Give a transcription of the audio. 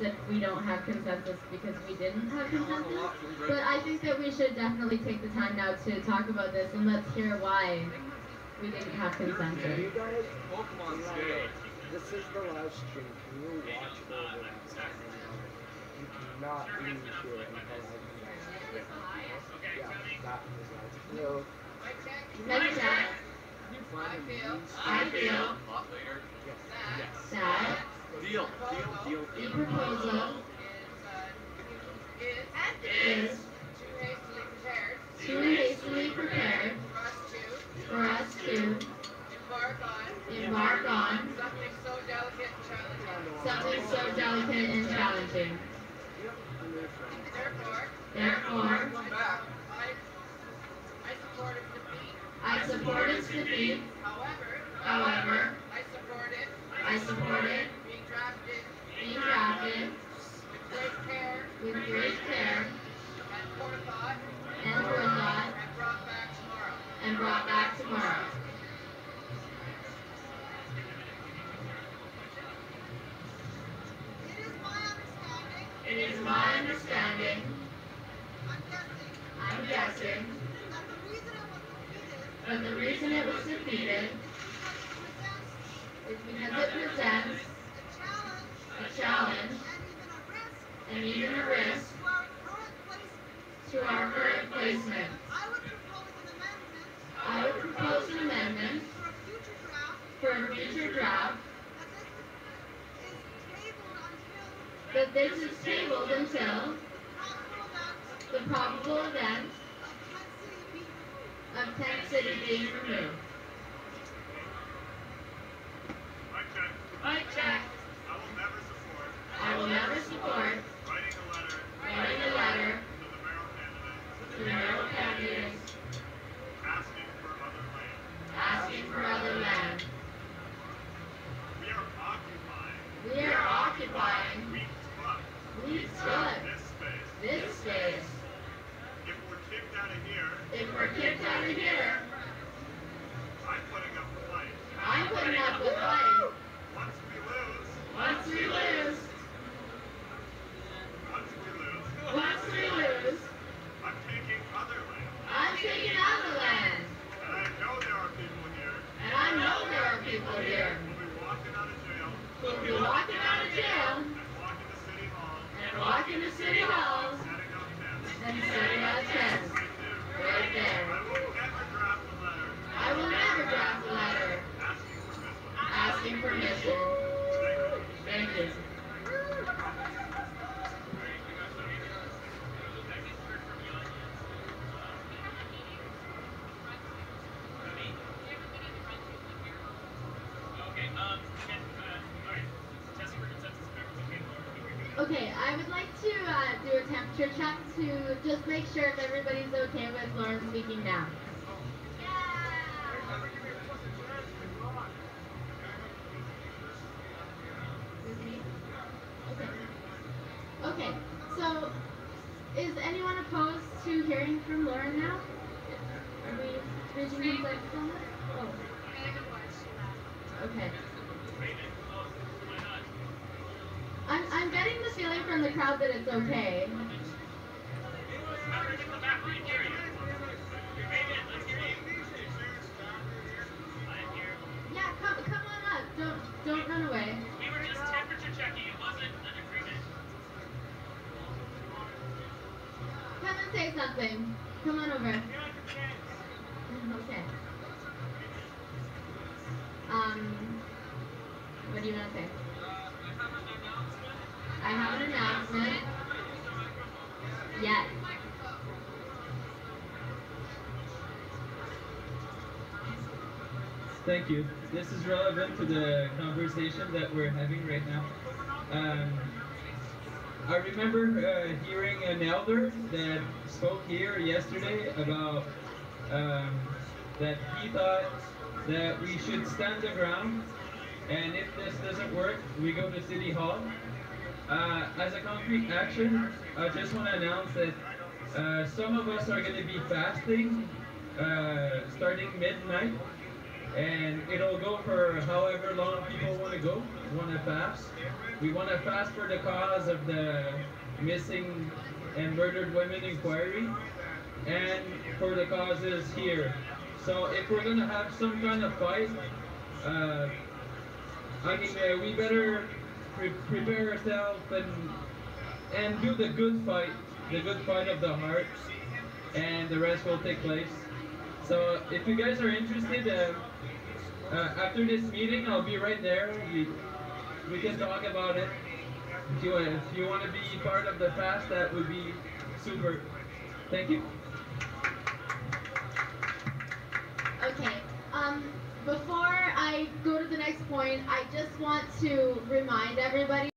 said we don't have consensus because we didn't have consensus. But I think that we should definitely take the time now to talk about this and let's hear why we didn't have consensus. You guys, Pokemon this is the live stream. Can you watch over? You cannot leave here until I come. Yeah, that is live. No, Next step, I feel. I feel A lot yes, yes. that Deal. Deal. Deal. the proposal is too hastily prepared for us to embark on Something so delicate and challenging. something so delicate and challenging. Therefore, Therefore, Come back. I, I support its defeat. I support its defeat. However, However, I support it I support it being drafted with great care with great care and forethought and forethought and brought back tomorrow. and brought back tomorrow. It is my understanding, It is my understanding, I'm guessing, I'm guessing, that the reason it was defeated risk and risk to our current placement. I would propose an amendment. I would propose an amendment for a future draft that this is tabled until the probable event of Tent City being removed. If we're kicked out of here, asking permission. Thank you. Okay, I would like to uh, do a temperature check to just make sure if everybody's okay with Lauren speaking now. With me? Okay. Okay, so is anyone opposed to hearing from Lauren now? Are we? Oh, okay. I'm, I'm getting the feeling from the crowd that it's okay. Yeah, come, come on up. Don't, don't run away. Say something. Come on over. Okay. Um, what do you want to say? I have an announcement. Yes. Thank you. This is relevant to the conversation that we're having right now. Um, I remember uh, hearing an elder that spoke here yesterday about um, that he thought that we should stand the ground, and if this doesn't work, we go to City Hall. Uh, as a concrete action, I just want to announce that uh, some of us are going to be fasting uh, starting midnight, and it'll go for however long people want to go, want to fast. we want to fast for the cause of the missing and murdered women inquiry and for the causes here. So if we're gonna have some kind of fight, uh, I mean, uh, we better pre- prepare ourselves and and do the good fight, the good fight of the heart, and the rest will take place. So if you guys are interested, uh, uh, after this meeting, I'll be right there. We, can talk about it. If you, if you want to be part of the fast, that would be super. Thank you. Okay. Um, before I go to the next point, I just want to remind everybody